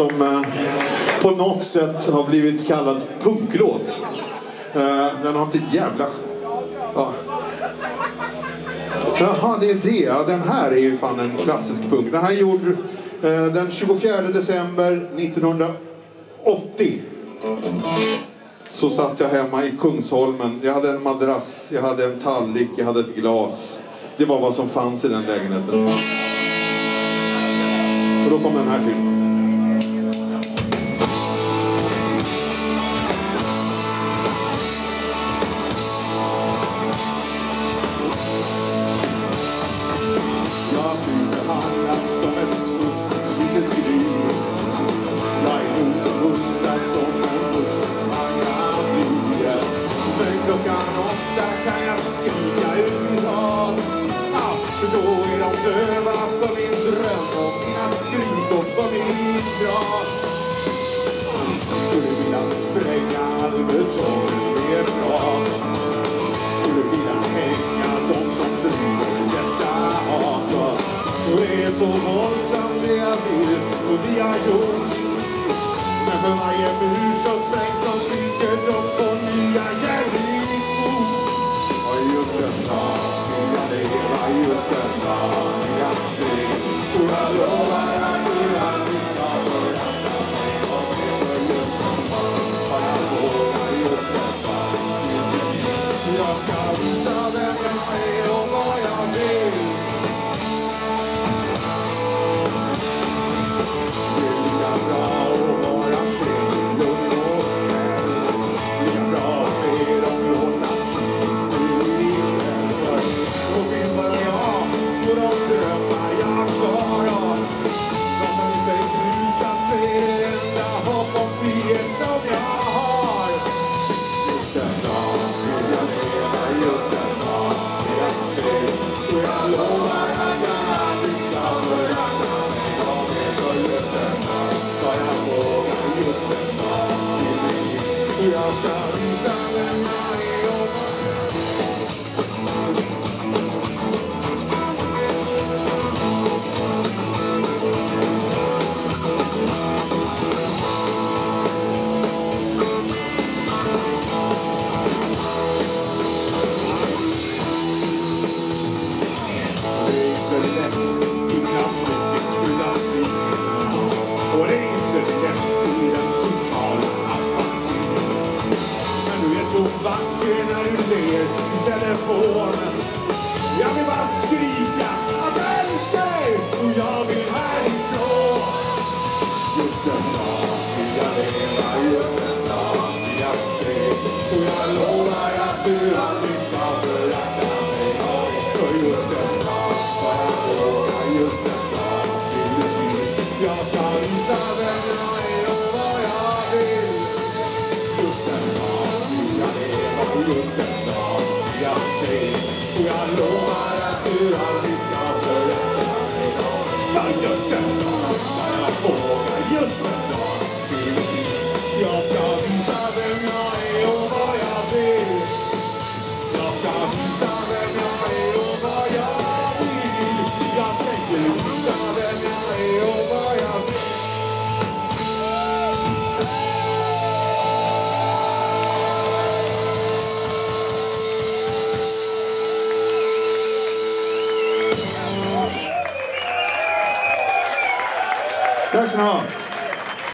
som eh, på något sätt har blivit kallad punklåt. Eh, den har inte ett jävla... Ja. Jaha, det är det. Ja, den här är ju fan en klassisk punk. Den här är gjord eh, den 24 december 1980. Så satt jag hemma i Kungsholmen. Jag hade en madrass, jag hade en tallrik, jag hade ett glas. Det var vad som fanns i den lägenheten. Och då kom den här till. Skrika ut hat. Ja, för då är de döva för min dröm och mina skrik och för min prat. Skulle vilja spränga all betong med brak. Skulle vilja hänga de som driver detta hat. Och det är så våldsamt det jag vill och det har gjort. Men för varje mur så Och dagen ska jag våga, just den dagen vill bli. Vacker när du ler i telefon. Jag vill bara skrika att jag älskar dig och jag vill härifrån. Just den dagen vill jag leva, just den dagen vill jag se. Och jag lovar att du aldrig Och jag lovar att du 私の